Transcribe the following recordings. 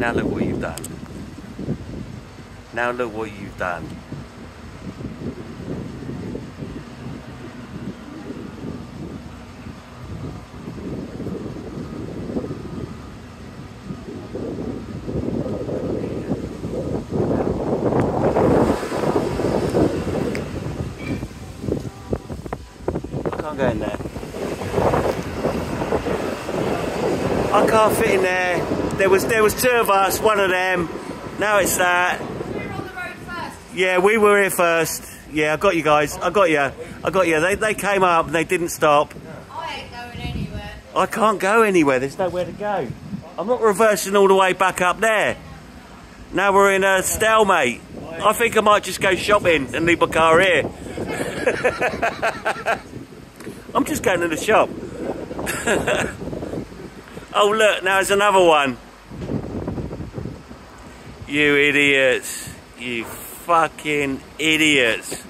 Now look what you've done. Now look what you've done. I can't go in there. I can't fit in there. There was there was two of us, one of them. Now it's that. We were on the road first. Yeah, we were here first. Yeah, I got you guys. I got you. I got you. They they came up and they didn't stop. I ain't going anywhere. I can't go anywhere. There's nowhere to go. I'm not reversing all the way back up there. Now we're in a stalemate. I think I might just go shopping and leave my car here. I'm just going to the shop. oh look, now there's another one. You idiots. You fucking idiots.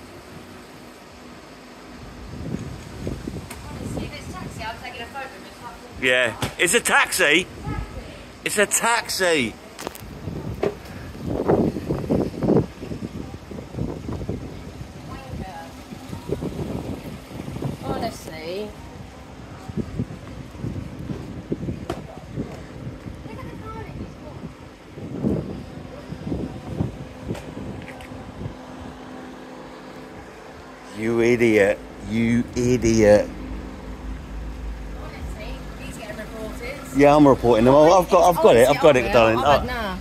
Yeah. It's a taxi. It's a taxi. Honestly. Look at the car in this one. You idiot. You idiot. Honestly, he's getting reported. Yeah, I'm reporting them. Oh, I've got, I've got it. I've got it, darling. Oh, oh. nah.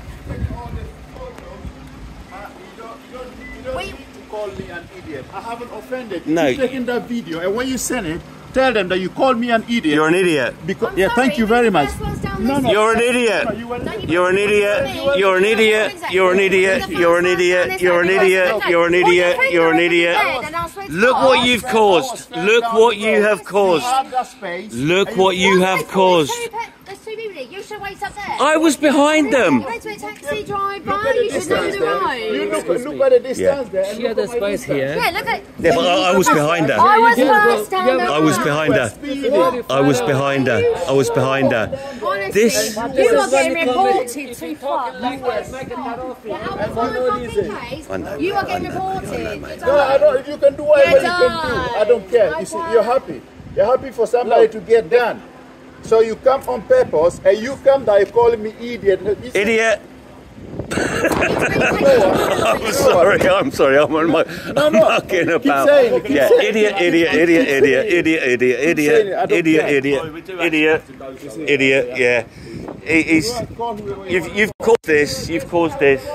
Wait. To call me an idiot. I haven't offended. No. You're taking that video, and when you send it, tell them that you called me an idiot. You're an idiot. Because, I'm yeah, sorry, thank you we're very the much. First ones down No, this no. You're an idiot. you were- You're an idiot. You're an idiot. You're an idiot. You're an idiot. You're an idiot. You're an idiot. You're an idiot. Look what you've caused. Look what you have caused. have that space. Look what you have caused. Should wait up there. I was behind them. You went to a taxi driver. Look at the You should know the there. You look, look at the distance there. She had a at my space here. Yeah, look at. Yeah, but I, I was behind her. I was Yeah, first down yeah, the I was behind her. I was behind her. I was behind her. Honestly, This- you are getting when you come in, reported if too you far. talk language, make it cut off. Yeah, you. I was on a fucking case. I know, You are getting I know, I know, reported. No, I don't, you can do whatever you can do. I don't care. You see, you're happy. You're happy for somebody to get done. So you come on purpose and you come there calling me idiot. You Idiot. I'm I'm sorry. I'm sorry. I'm on my. I'm no. mucking about. saying it, Yeah. saying it. Idiot. Idiot. Idiot. Idiot. Idiot. Idiot. Idiot. saying it, Idiot. Idiot. Idiot. Idiot. Yeah. He- He's. You You've want. you've caused this. You've caused this.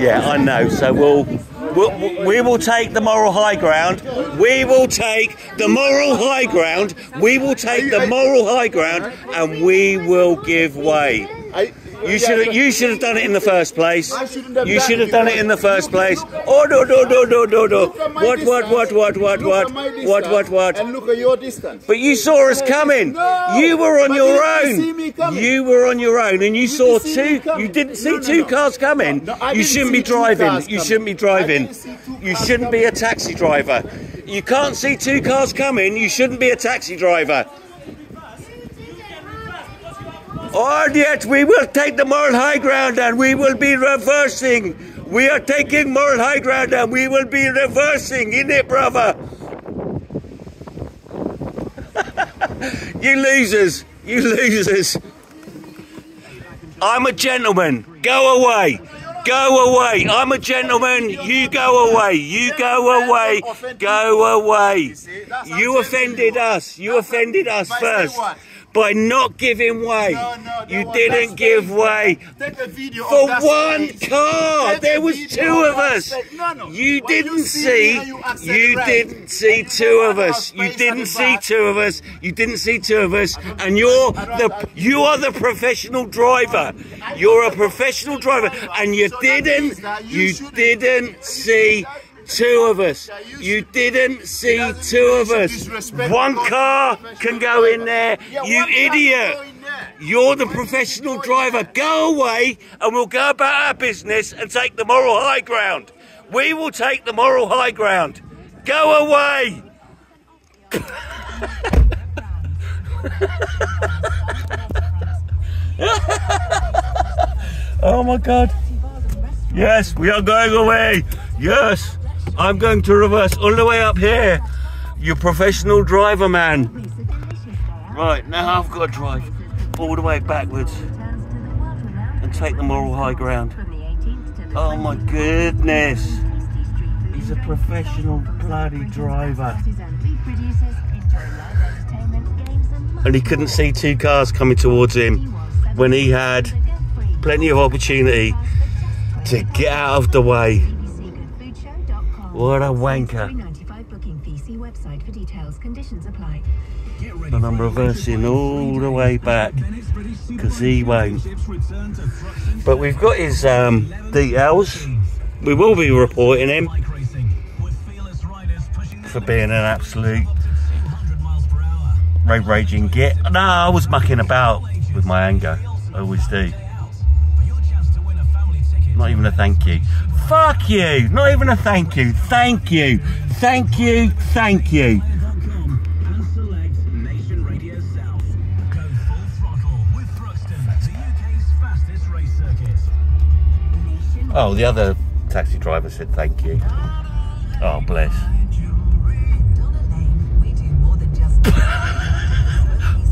Yeah, I know. So we'll, we'll we will take the moral high ground. We will take the moral high ground. We will take the moral high ground, and we will give way. You should have, you should have done it in the first place. I shouldn't have You should have done it in the first place. Oh no no no no no no! Look at my What what what what what what what what what? And look at your distance. But you saw us coming. You were on your you didn't see own. You were on your own, and you, saw didn't see me two. You didn't see two cars coming. You shouldn't be driving. You shouldn't be driving. didn't see two You shouldn't be a taxi driver. You can't see two cars coming. You shouldn't be a taxi driver. Oh, or yet we will take the moral high ground and we will be reversing. We are taking moral high ground and we will be reversing, in it, brother? you losers. You losers. I'm a gentleman. Go away. Go away. I'm a gentleman. You go away. You go away. Go away. You offended us. You offended us first? By not giving way. No, no, You didn't give way. Video For one space. car, Take there was two of us. No. You When didn't you see you You didn't see you two of us. You didn't see two of us. You didn't see two of us. And you're the you are the professional driver. You're a professional driver, and you didn't you didn't see two of us. You, didn't see two of us. One car can go in there. You idiot. You're the professional driver. Go away and we'll go about our business and take the moral high ground. We will take the moral high ground. Go away. oh my God. Yes, we are going away. Yes. I'm going to reverse all the way up here. You professional driver, man. Right, now I've got to drive all the way backwards and take the moral high ground. Oh my goodness. He's a professional bloody driver. And he couldn't see two cars coming towards him when he had plenty of opportunity to get out of the way. What a wanker. And I'm reversing all the way back because he won't. But we've got his um, details. We will be reporting him for being an absolute road raging git. No, I was mucking about with my anger. I always do. Not even a thank you. Fuck you! Not even a thank you. Thank you. Thank you. Thank you. Oh, the other taxi driver said thank you. Oh, bless.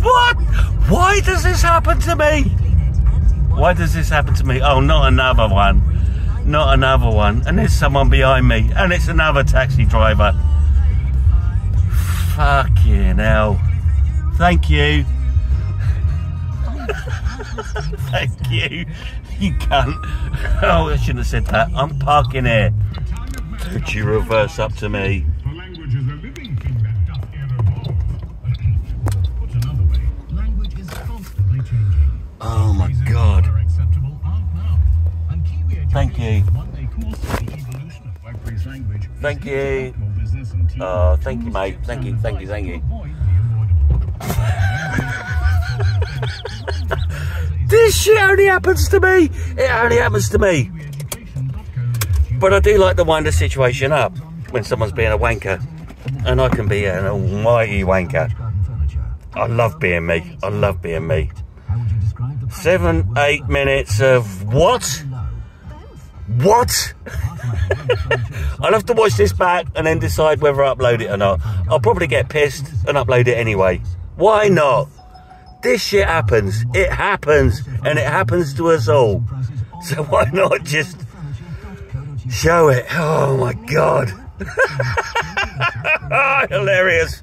what? Why does this happen to me? Why does this happen to me? Oh, not another one. Not another one. And there's someone behind me. And it's another taxi driver. Fucking hell. Thank you. Thank you. You can't. Oh, I shouldn't have said that. I'm parking here. Don't you reverse up to me. Thank you. Oh, thank you, mate. Thank you, thank you, thank you. This shit only happens to me. It only happens to me. But I do like to wind the situation up when someone's being a wanker. And I can be an almighty wanker. I love being me. I love being me. Seven, eight minutes of what? What? I'll have to watch this back and then decide whether I upload it or not. I'll probably get pissed and upload it anyway. Why not? This shit happens. It happens. And it happens to us all. So why not just show it? Oh my god. Hilarious.